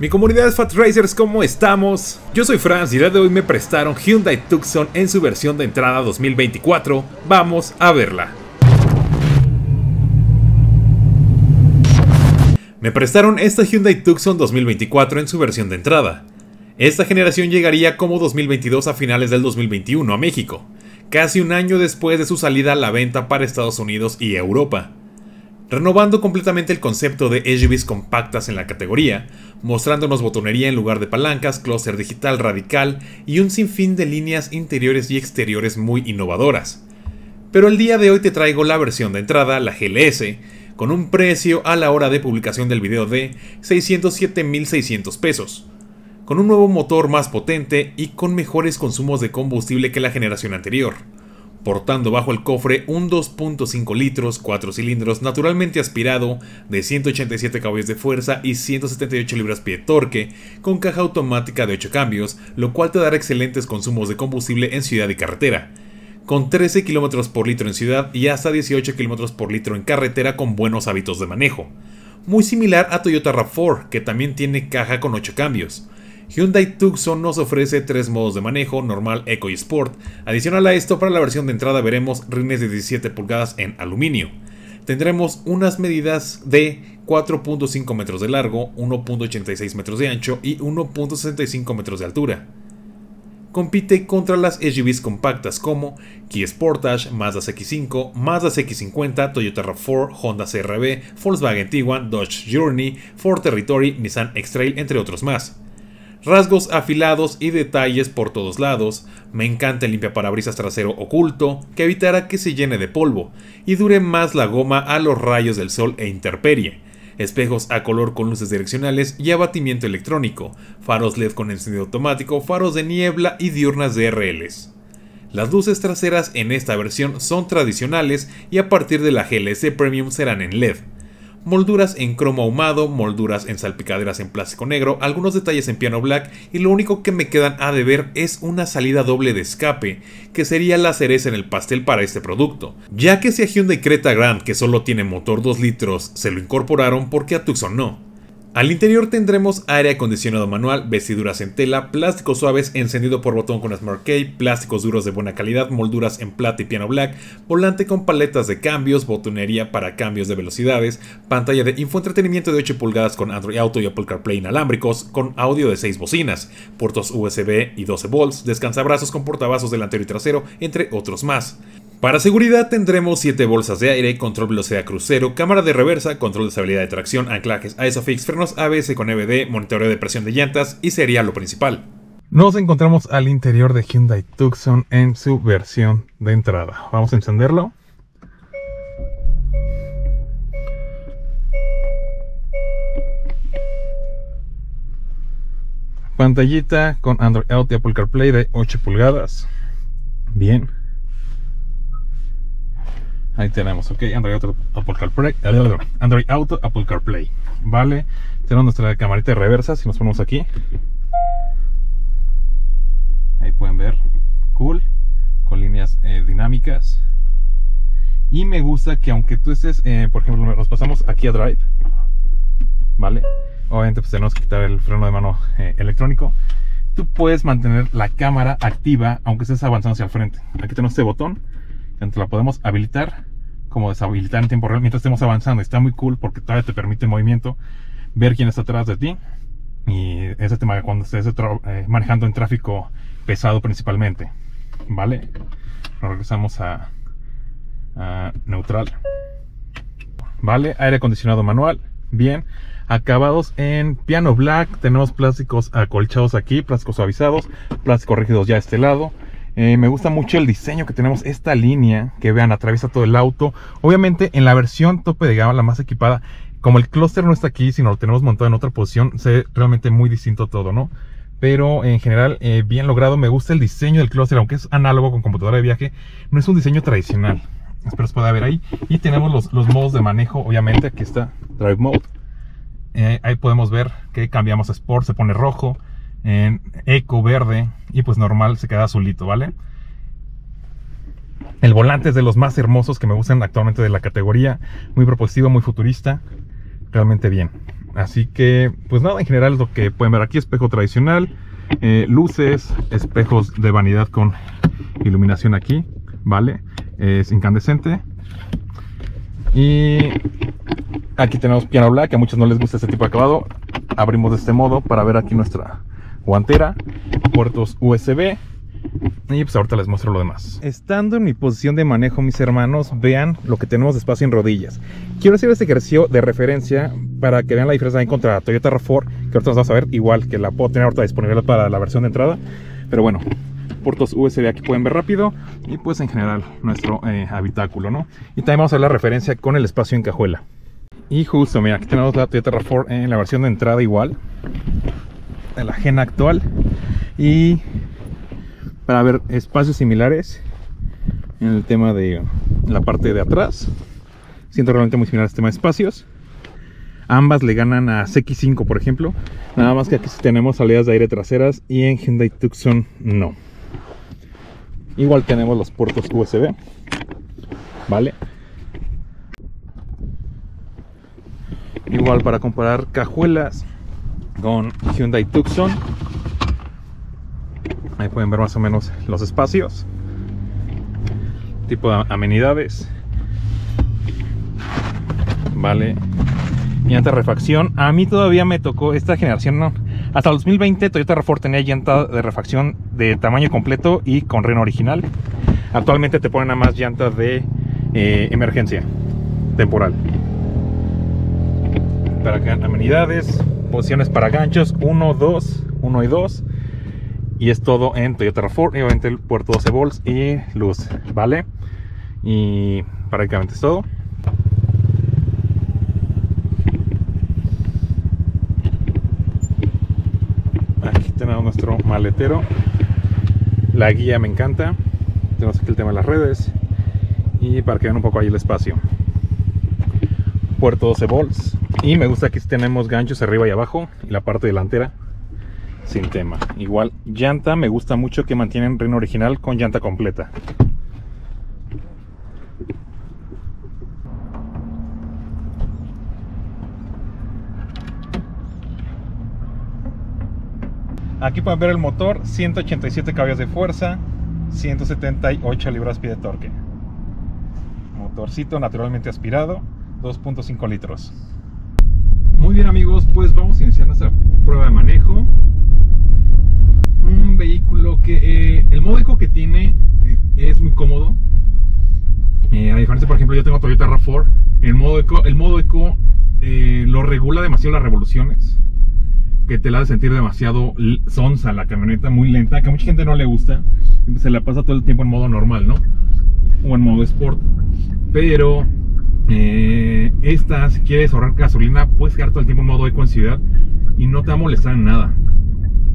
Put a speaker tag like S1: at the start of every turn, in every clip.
S1: Mi comunidad Fat Racers, ¿cómo estamos? Yo soy Franz y el día de hoy me prestaron Hyundai Tucson en su versión de entrada 2024. Vamos a verla. Me prestaron esta Hyundai Tucson 2024 en su versión de entrada. Esta generación llegaría como 2022 a finales del 2021 a México, casi un año después de su salida a la venta para Estados Unidos y Europa renovando completamente el concepto de SUVs compactas en la categoría, mostrándonos botonería en lugar de palancas, clúster digital radical y un sinfín de líneas interiores y exteriores muy innovadoras. Pero el día de hoy te traigo la versión de entrada, la GLS, con un precio a la hora de publicación del video de 607.600 pesos, con un nuevo motor más potente y con mejores consumos de combustible que la generación anterior portando bajo el cofre un 2.5 litros, 4 cilindros, naturalmente aspirado, de 187 caballos de fuerza y 178 libras-pie de torque, con caja automática de 8 cambios, lo cual te dará excelentes consumos de combustible en ciudad y carretera, con 13 km por litro en ciudad y hasta 18 km por litro en carretera con buenos hábitos de manejo. Muy similar a Toyota RAV4, que también tiene caja con 8 cambios. Hyundai Tucson nos ofrece tres modos de manejo, normal, eco y sport. Adicional a esto, para la versión de entrada veremos rines de 17 pulgadas en aluminio. Tendremos unas medidas de 4.5 metros de largo, 1.86 metros de ancho y 1.65 metros de altura. Compite contra las SUVs compactas como Kia Sportage, Mazda CX5, Mazda CX50, Toyota RAV4, Honda CRV, Volkswagen Tiguan, Dodge Journey, Ford Territory, Nissan X-Trail, entre otros más rasgos afilados y detalles por todos lados, me encanta el limpiaparabrisas trasero oculto, que evitará que se llene de polvo y dure más la goma a los rayos del sol e interperie, espejos a color con luces direccionales y abatimiento electrónico, faros LED con encendido automático, faros de niebla y diurnas DRLs. Las luces traseras en esta versión son tradicionales y a partir de la GLS Premium serán en LED molduras en cromo ahumado, molduras en salpicaderas en plástico negro, algunos detalles en piano black y lo único que me quedan a deber es una salida doble de escape, que sería la cereza en el pastel para este producto, ya que si a Hyundai Creta Grand que solo tiene motor 2 litros se lo incorporaron porque a Tucson no. Al interior tendremos aire acondicionado manual, vestiduras en tela, plásticos suaves, encendido por botón con Smart Key, plásticos duros de buena calidad, molduras en plata y piano black, volante con paletas de cambios, botonería para cambios de velocidades, pantalla de infoentretenimiento de 8 pulgadas con Android Auto y Apple CarPlay inalámbricos, con audio de 6 bocinas, puertos USB y 12 volts, descansabrazos con portavasos delantero y trasero, entre otros más. Para seguridad tendremos 7 bolsas de aire, control velocidad crucero, cámara de reversa, control de estabilidad de tracción, anclajes ISOFIX, frenos ABS con EBD, monitoreo de presión de llantas y sería lo principal. Nos encontramos al interior de Hyundai Tucson en su versión de entrada. Vamos a encenderlo. Pantallita con Android Auto y Apple CarPlay de 8 pulgadas. Bien. Ahí tenemos, ok, Android Auto, Apple CarPlay, Android Auto, Apple CarPlay, vale. Tenemos nuestra camarita de reversa, si nos ponemos aquí. Ahí pueden ver, cool, con líneas eh, dinámicas. Y me gusta que aunque tú estés, eh, por ejemplo, nos pasamos aquí a Drive, ¿vale? Obviamente pues tenemos que quitar el freno de mano eh, electrónico. Tú puedes mantener la cámara activa aunque estés avanzando hacia el frente. Aquí tenemos este botón tanto la podemos habilitar como deshabilitar en tiempo real mientras estemos avanzando. Está muy cool porque todavía te permite movimiento, ver quién está atrás de ti. Y ese tema cuando estés eh, manejando en tráfico pesado principalmente. ¿Vale? regresamos a, a neutral. ¿Vale? Aire acondicionado manual. Bien. Acabados en piano black. Tenemos plásticos acolchados aquí, plásticos suavizados, plásticos rígidos ya a este lado eh, me gusta mucho el diseño que tenemos, esta línea que vean atraviesa todo el auto. Obviamente en la versión tope de gama, la más equipada, como el clúster no está aquí, sino lo tenemos montado en otra posición, se ve realmente muy distinto todo, ¿no? Pero en general, eh, bien logrado. Me gusta el diseño del clúster, aunque es análogo con computadora de viaje, no es un diseño tradicional. Espero se pueda ver ahí. Y tenemos los, los modos de manejo, obviamente. Aquí está Drive Mode. Eh, ahí podemos ver que cambiamos a Sport, se pone rojo en eco verde y pues normal se queda azulito, ¿vale? El volante es de los más hermosos que me gustan actualmente de la categoría, muy propositivo, muy futurista,
S2: realmente bien. Así que, pues nada, en general lo que pueden ver aquí, espejo tradicional, eh, luces, espejos de vanidad con iluminación aquí, ¿vale? Es incandescente. Y aquí tenemos piano black, a muchos no les gusta este tipo de acabado. Abrimos de este modo para ver aquí nuestra guantera, puertos USB, y pues ahorita les muestro lo demás. Estando en mi posición de manejo, mis hermanos, vean lo que tenemos de espacio en rodillas. Quiero hacer este ejercicio de referencia para que vean la diferencia ahí contra Toyota RAV4, que ahorita vamos a ver, igual que la puedo tener ahorita disponible para la versión de entrada. Pero bueno, puertos USB aquí pueden ver rápido y pues en general nuestro eh, habitáculo, ¿no? Y también vamos a ver la referencia con el espacio en cajuela. Y justo, mira, aquí tenemos la Toyota RAV4 en la versión de entrada igual, de la gen actual. Y para ver espacios similares en el tema de la parte de atrás. Siento realmente muy similar a este tema de espacios. Ambas le ganan a CX5, por ejemplo. Nada más que aquí tenemos salidas de aire traseras y en Hyundai Tucson no. Igual tenemos los puertos USB. ¿Vale? Igual para comparar cajuelas con Hyundai Tucson Ahí pueden ver más o menos los espacios. Tipo de amenidades. Vale. Llanta refacción. A mí todavía me tocó esta generación. No. Hasta 2020 Toyota RAV4 tenía llanta de refacción de tamaño completo y con reno original. Actualmente te ponen nada más llantas de eh, emergencia temporal. Para amenidades, posiciones para ganchos 1, 2, 1 y 2 y es todo en Toyota RAV4 y obviamente el puerto 12 volts y luz vale y prácticamente es todo. Aquí tenemos nuestro maletero. La guía me encanta. Tenemos aquí el tema de las redes. Y para que vean un poco ahí el espacio. Puerto 12 volts y me gusta que tenemos ganchos arriba y abajo y la parte delantera sin tema. Igual, llanta, me gusta mucho que mantienen Reino original con llanta completa. Aquí pueden ver el motor, 187 caballos de fuerza, 178 libras-pie de torque. Motorcito naturalmente aspirado, 2.5 litros. Pues vamos a iniciar nuestra prueba de manejo un vehículo que eh, el modo eco que tiene eh, es muy cómodo. Eh, a diferencia, por ejemplo, yo tengo Toyota RAV4. El modo eco, el modo eco lo regula demasiado las revoluciones. Que te la hace sentir demasiado sonsa la camioneta, muy lenta, que mucha gente no le gusta. Se la pasa todo el tiempo en modo normal, ¿no? O en modo sport. Pero esta, si quieres ahorrar gasolina, puedes quedar todo el tiempo en modo eco en ciudad y no te va a molestar en nada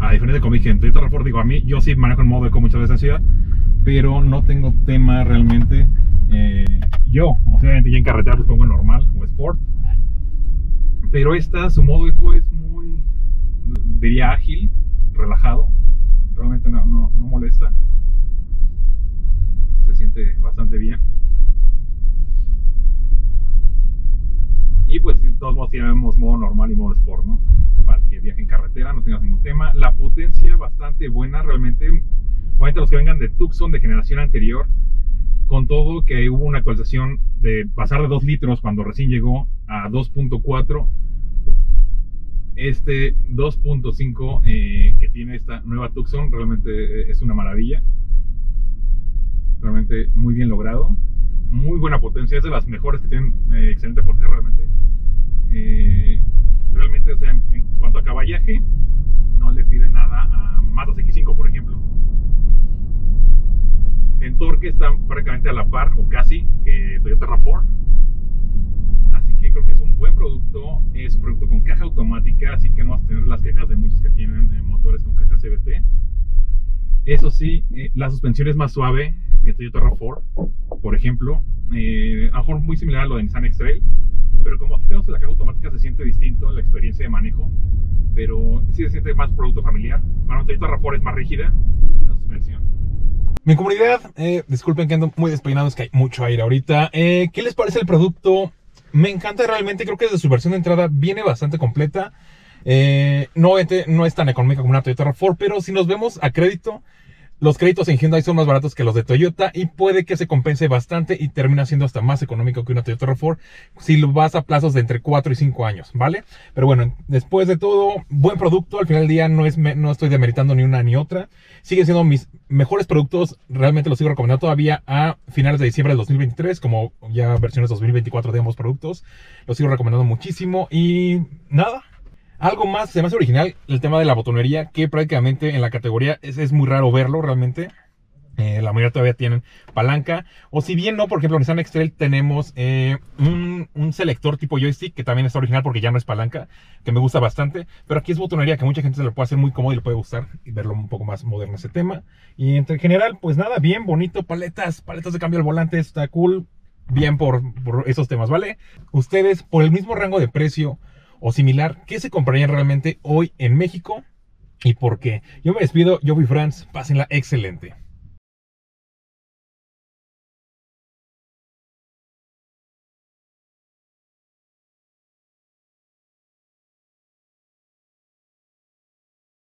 S2: a diferencia de como dije en Toyota RAV4, digo, a mí yo sí manejo en modo eco muchas veces en ciudad, pero no tengo tema realmente eh, yo, obviamente ya en carretera pues pongo normal o sport, pero esta, su modo eco es muy, diría ágil, relajado, realmente no, no, no molesta, se siente bastante bien. Y pues de todos modos tenemos modo normal y modo sport, ¿no? Para que viaje en carretera, no tengas ningún tema. La potencia bastante buena, realmente. Obviamente los que vengan de Tucson de generación anterior, con todo que hubo una actualización de pasar de 2 litros cuando recién llegó a 2.4. Este 2.5 eh, que tiene esta nueva Tucson realmente es una maravilla. Realmente muy bien logrado muy buena potencia, es de las mejores que tienen eh, excelente potencia realmente. Eh, realmente, o sea, en, cuanto a caballaje, no le pide nada a Mazda X5, por ejemplo. En torque está prácticamente a la par, o casi, que Toyota RAV4. Así que creo que es un buen producto. Es un producto con caja automática, así que no vas a tener las quejas de muchos que tienen eh, motores con caja CVT. Eso sí, la suspensión es más suave que Toyota RAV4 por ejemplo, eh, a lo mejor muy similar a lo de Nissan X-Trail, pero como aquí tenemos la caja automática se siente distinto la experiencia de manejo, pero sí se siente más producto familiar. Para Toyota RAV4 es más rígida la suspensión. Mi comunidad, eh, disculpen que ando muy despeinado, es que hay mucho aire ahorita. Eh, ¿Qué les parece el producto? Me encanta realmente, creo que desde su versión de entrada viene bastante completa. Eh, no, no es tan económica como una Toyota RAV4, pero si nos vemos a crédito, los créditos en Hyundai son más baratos que los de Toyota y puede que se compense bastante y termina siendo hasta más económico que una Toyota RAV4 si lo vas a plazos de entre 4 y 5 años, ¿vale? Pero bueno, después de todo, buen producto, al final del día no, es, no estoy demeritando ni una ni otra. Siguen siendo mis mejores productos, realmente los sigo recomendando todavía a finales de diciembre del 2023, como ya versiones 2024 de ambos productos. Los sigo recomendando muchísimo y nada, algo más, se me hace original el tema de la botonería, que prácticamente en la categoría es, muy raro verlo realmente. Eh, la mayoría todavía tienen palanca. O si bien no, por ejemplo, en Nissan X-Trail tenemos eh, un, selector tipo joystick que también está original porque ya no es palanca, que me gusta bastante. Pero aquí es botonería que mucha gente se lo puede hacer muy cómodo y le puede gustar y verlo un poco más moderno ese tema. Y en general, pues nada, bien bonito, paletas, paletas de cambio al volante, está cool. Bien por, por esos temas, ¿vale? Ustedes, por el mismo rango de precio, o similar, ¿qué se comprarían realmente hoy en México y por qué? Yo me despido, yo fui Franz, pásenla excelente.